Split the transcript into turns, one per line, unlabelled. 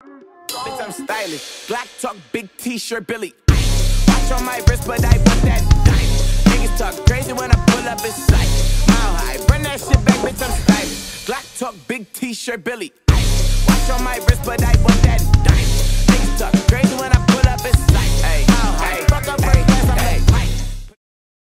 Bitch, I'm stylish. Black talk, big t-shirt, Billy. Watch on my wrist, but I want that diamond. Niggas talk crazy when I pull up in sight. Mile high, bring that shit back, bitch, I'm stylish. Black talk, big t-shirt, Billy. Watch on my wrist, but I want that